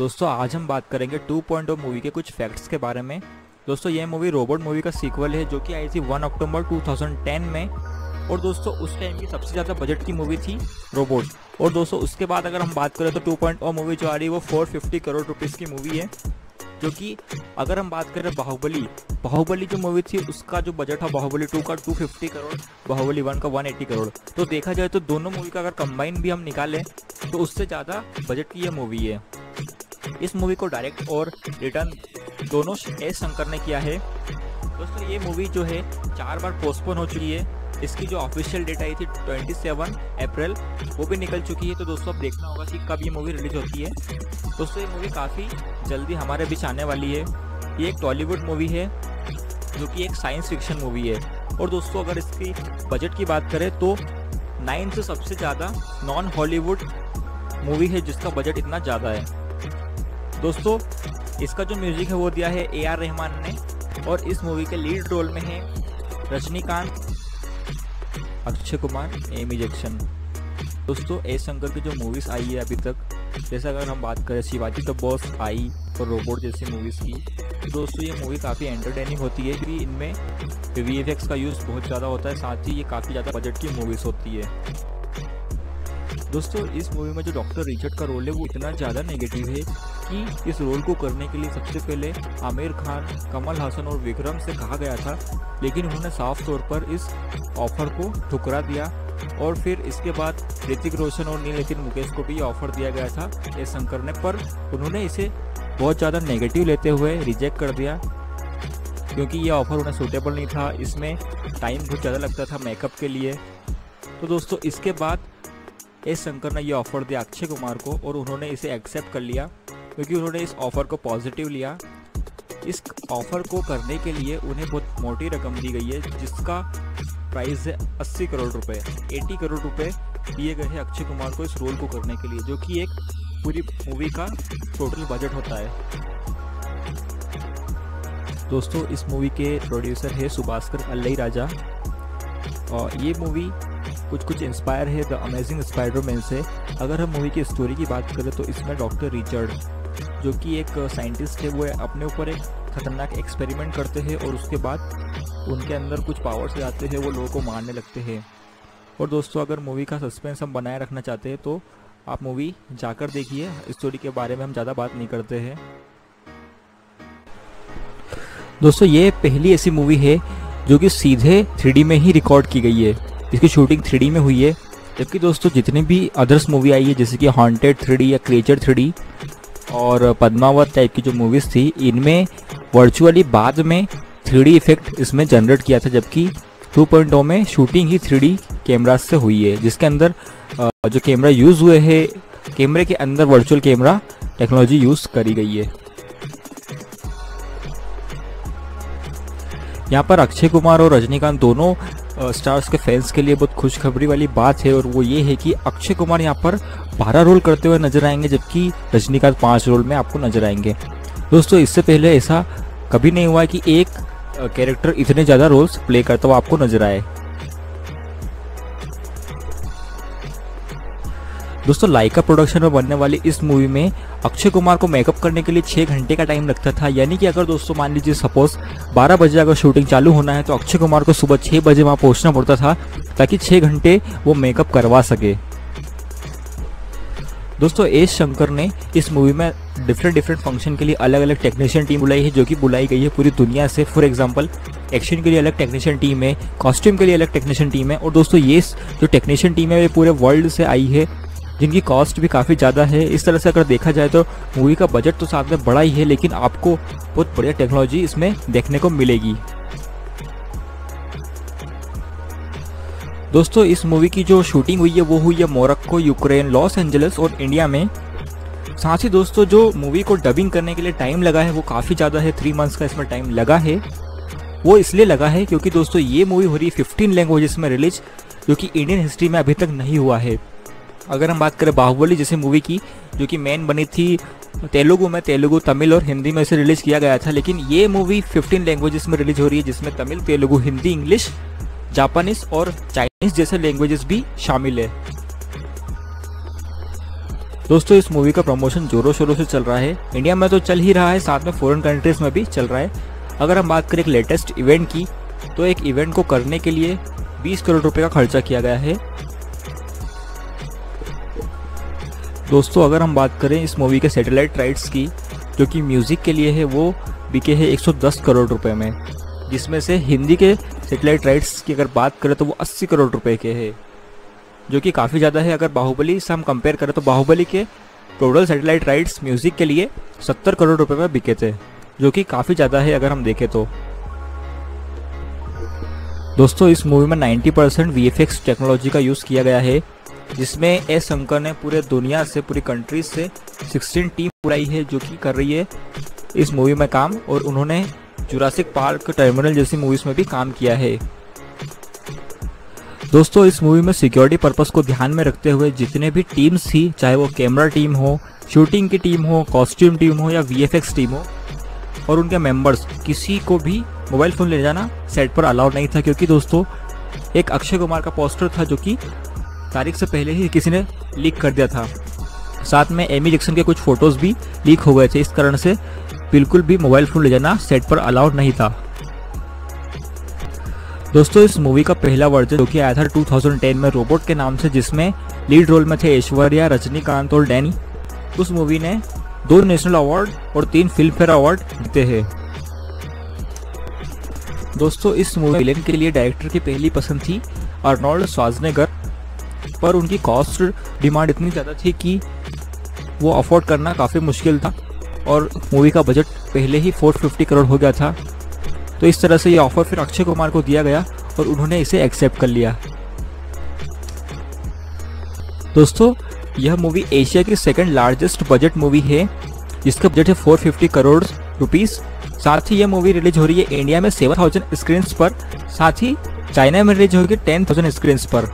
दोस्तों, आज हम बात करेंगे 2.0 मूवी के कुछ फैक्ट्स के बारे में। दोस्तों, ये मूवी रोबोट मूवी का सीक्वल है, जो कि आई थी 1 अक्टूबर 2010 में। और दोस्तों, उस टाइम की सबसे ज़्यादा बजट की मूवी थी रोबोट और दोस्तों, उसके बाद अगर हम बात करें तो 2.0 मूवी जो आ रही है, वो 450 करोड़ रुपीज़ की मूवी है। जो कि अगर हम बात करें बाहुबली बाहुबली जो मूवी थी, उसका जो बजट था बाहुबली टू का 250 करोड़, बाहुबली वन का 180 करोड़। तो देखा जाए तो दोनों मूवी का अगर कंबाइन भी हम निकालें तो उससे ज़्यादा बजट की यह मूवी है। इस मूवी को डायरेक्ट और रिटर्न दोनों एस शंकर ने किया है। दोस्तों, ये मूवी जो है, चार बार पोस्टपोन हो चुकी है। इसकी जो ऑफिशियल डेट आई थी 27 अप्रैल वो भी निकल चुकी है। तो दोस्तों, अब देखना होगा कि कब ये मूवी रिलीज़ होती है। दोस्तों, ये मूवी काफ़ी जल्दी हमारे बीच आने वाली है। ये एक टॉलीवुड मूवी है, जो कि एक साइंस फिक्शन मूवी है। और दोस्तों, अगर इसकी बजट की बात करें तो नाइन से सबसे ज़्यादा नॉन हॉलीवुड मूवी है, जिसका बजट इतना ज़्यादा है। दोस्तों, इसका जो म्यूज़िक है वो दिया है ए आर रहमान ने और इस मूवी के लीड रोल में है रजनीकांत, अक्षय कुमार एमी जैक्सन दोस्तों ए शंकर की जो मूवीज़ आई है अभी तक, जैसे अगर हम बात करें शिवाजी द बॉस आई और रोबोट जैसी मूवीज़ की तो दोस्तों ये मूवी काफ़ी एंटरटेनिंग होती है, क्योंकि इनमें वीएफएक्स का यूज़ बहुत ज़्यादा होता है, साथ ही ये काफ़ी ज़्यादा बजट की मूवीज़ होती है। दोस्तों, इस मूवी में जो डॉक्टर रिचर्ड का रोल है, वो इतना ज़्यादा नेगेटिव है कि इस रोल को करने के लिए सबसे पहले आमिर खान, कमल हासन और विक्रम से कहा गया था। लेकिन उन्होंने साफ़ तौर पर इस ऑफ़र को ठुकरा दिया और फिर इसके बाद ऋतिक रोशन और नील नितिन मुकेश को भी ये ऑफ़र दिया गया था एस शंकर ने पर उन्होंने इसे बहुत ज़्यादा नेगेटिव लेते हुए रिजेक्ट कर दिया क्योंकि ये ऑफ़र उन्हें सूटेबल नहीं था। इसमें टाइम बहुत ज़्यादा लगता था मेकअप के लिए। तो दोस्तों, इसके बाद एस शंकर ने यह ऑफ़र दिया अक्षय कुमार को और उन्होंने इसे एक्सेप्ट कर लिया, क्योंकि उन्होंने इस ऑफ़र को पॉजिटिव लिया। इस ऑफ़र को करने के लिए उन्हें बहुत मोटी रकम दी गई है, जिसका प्राइस है 80 करोड़ रुपए। 80 करोड़ रुपए दिए गए हैं अक्षय कुमार को इस रोल को करने के लिए, जो कि एक पूरी मूवी का टोटल बजट होता है। दोस्तों, इस मूवी के प्रोड्यूसर है सुभास्कर अल्लई राजा, और ये मूवी कुछ कुछ इंस्पायर है द अमेजिंग स्पाइडरमैन से। अगर हम मूवी की स्टोरी की बात करें तो इसमें डॉक्टर रिचर्ड जो कि एक साइंटिस्ट है, वो अपने ऊपर एक खतरनाक एक्सपेरिमेंट करते हैं और उसके बाद उनके अंदर कुछ पावर्स आते हैं, वो लोगों को मारने लगते हैं। और दोस्तों, अगर मूवी का सस्पेंस हम बनाए रखना चाहते हैं तो आप मूवी जाकर देखिए। स्टोरी के बारे में हम ज़्यादा बात नहीं करते हैं। दोस्तों, ये पहली ऐसी मूवी है, जो कि सीधे थ्री में ही रिकॉर्ड की गई है। इसकी शूटिंग थ्री में हुई है। जबकि दोस्तों, जितनी भी अदर्स मूवी आई है, जैसे कि हॉन्टेड थ्री या क्रिएचर थ्री और पद्मावत टाइप की जो मूवीज़ थी, इनमें वर्चुअली बाद में थ्री इफ़ेक्ट इसमें जनरेट किया था, जबकि 2.0 में शूटिंग ही थ्री कैमरा से हुई है, जिसके अंदर जो कैमरा यूज़ हुए है कैमरे के अंदर वर्चुअल कैमरा टेक्नोलॉजी यूज़ करी गई है। यहाँ पर अक्षय कुमार और रजनीकांत दोनों स्टार्स के फैंस के लिए बहुत खुशखबरी वाली बात है और वो ये है कि अक्षय कुमार यहाँ पर बारह रोल करते हुए नज़र आएँगे, जबकि रजनीकांत पाँच रोल में आपको नज़र आएँगे। दोस्तों, इससे पहले ऐसा कभी नहीं हुआ कि एक कैरेक्टर इतने ज़्यादा रोल्स प्ले करता हुआ आपको नज़र आए। दोस्तों लाइका प्रोडक्शन में बनने वाली इस मूवी में अक्षय कुमार को मेकअप करने के लिए छः घंटे का टाइम लगता था। यानी कि अगर दोस्तों, मान लीजिए सपोज़ 12 बजे अगर शूटिंग चालू होना है तो अक्षय कुमार को सुबह छः बजे वहाँ पहुँचना पड़ता था, ताकि छः घंटे वो मेकअप करवा सके। दोस्तों, एस शंकर ने इस मूवी में डिफरेंट डिफरेंट फ़ंक्शन के लिए अलग अलग टेक्नीशियन टीम बुलाई है, जो कि बुलाई गई है पूरी दुनिया से। फॉर एग्जांपल एक्शन के लिए अलग टेक्नीशियन टीम है कॉस्ट्यूम के लिए अलग टेक्नीशियन टीम है। और दोस्तों, ये जो टेक्नीशियन टीम है वो पूरे वर्ल्ड से आई है। जिनकी कॉस्ट भी काफ़ी ज़्यादा है। इस तरह से अगर देखा जाए तो मूवी का बजट तो साथ में बड़ा ही है, लेकिन आपको बहुत बढ़िया टेक्नोलॉजी इसमें देखने को मिलेगी। दोस्तों, इस मूवी की जो शूटिंग हुई है, वो हुई है मोरक्को, यूक्रेन, लॉस एंजल्स और इंडिया में। साथ ही दोस्तों, जो मूवी को डबिंग करने के लिए टाइम लगा है, वो काफ़ी ज़्यादा है। थ्री मंथ्स का इसमें टाइम लगा है। वो इसलिए लगा है क्योंकि दोस्तों, ये मूवी हो रही है फिफ्टीन लैंग्वेजेस में रिलीज़ जो कि इंडियन हिस्ट्री में अभी तक नहीं हुआ है। अगर हम बात करें बाहुबली जैसी मूवी की, जो कि मेन बनी थी तेलुगु में, तेलुगु, तमिल और हिंदी में इसे रिलीज़ किया गया था, लेकिन ये मूवी 15 लैंग्वेजेस में रिलीज़ हो रही है, जिसमें तमिल, तेलुगु, हिंदी इंग्लिश जापानीज और चाइनीज़ जैसे लैंग्वेजेस भी शामिल है। दोस्तों, इस मूवी का प्रमोशन जोरों शोरों से चल रहा है। इंडिया में तो चल ही रहा है, साथ में फॉरेन कंट्रीज़ में भी चल रहा है। अगर हम बात करें एक लेटेस्ट इवेंट की तो एक इवेंट को करने के लिए 20 करोड़ रुपए का खर्चा किया गया है। दोस्तों, अगर हम बात करें इस मूवी के सैटेलाइट राइट्स की, जो कि म्यूज़िक के लिए है, वो बिके हैं 110 करोड़ रुपए में। जिसमें से हिंदी के सैटेलाइट राइट्स की अगर बात करें तो वो 80 करोड़ रुपए के है। जो कि काफ़ी ज़्यादा है। अगर बाहुबली से हम कंपेयर करें तो बाहुबली के टोटल सेटेलाइट राइट्स म्यूज़िक के लिए 70 करोड़ रुपये में बिके थे, जो कि काफ़ी ज़्यादा है अगर हम देखें तो। दोस्तों, इस मूवी में 90 परसेंट वी टेक्नोलॉजी का यूज़ किया गया है। जिसमें एस शंकर ने पूरे दुनिया से, पूरी कंट्रीज़ से 16 टीम बुलाई है जो कि कर रही है इस मूवी में काम और उन्होंने जुरासिक पार्क टर्मिनल जैसी मूवीज़ में भी काम किया है। दोस्तों, इस मूवी में सिक्योरिटी पर्पस को ध्यान में रखते हुए जितने भी टीम्स थी चाहे वो कैमरा टीम हो शूटिंग की टीम हो कॉस्ट्यूम टीम हो या वीएफएक्स टीम हो, और उनके मेंबर्स किसी को भी मोबाइल फ़ोन ले जाना सेट पर अलाउड नहीं था क्योंकि दोस्तों, एक अक्षय कुमार का पोस्टर था जो कि तारीख से पहले ही किसी ने लीक कर दिया था। साथ में एमी जैक्सन के कुछ फ़ोटोज़ भी लीक हो गए थे। इस कारण से बिल्कुल भी मोबाइल फ़ोन ले जाना सेट पर अलाउड नहीं था। दोस्तों, इस मूवी का पहला वर्जन जो कि आया था 2010 में रोबोट के नाम से, जिसमें लीड रोल में थे ऐश्वर्या, रजनीकांत और डैनी। उस मूवी ने दो नेशनल अवार्ड और तीन फ़िल्म फेयर अवार्ड जीते हैं। दोस्तों, इस मूवी विलेन के लिए डायरेक्टर की पहली पसंद थी अर्नोल्ड स्वाजनेगर पर उनकी कॉस्ट डिमांड इतनी ज़्यादा थी कि वो अफोर्ड करना काफ़ी मुश्किल था और मूवी का बजट पहले ही 450 करोड़ हो गया था। तो इस तरह से ये ऑफ़र फिर अक्षय कुमार को दिया गया और उन्होंने इसे एक्सेप्ट कर लिया। दोस्तों, यह मूवी एशिया की सेकंड लार्जेस्ट बजट मूवी है, जिसका बजट है 450 करोड़ रुपीस साथ ही यह मूवी रिलीज़ हो रही है इंडिया में 7000 स्क्रीन पर, साथ ही चाइना में रिलीज़ होगी 10000 स्क्रीन पर।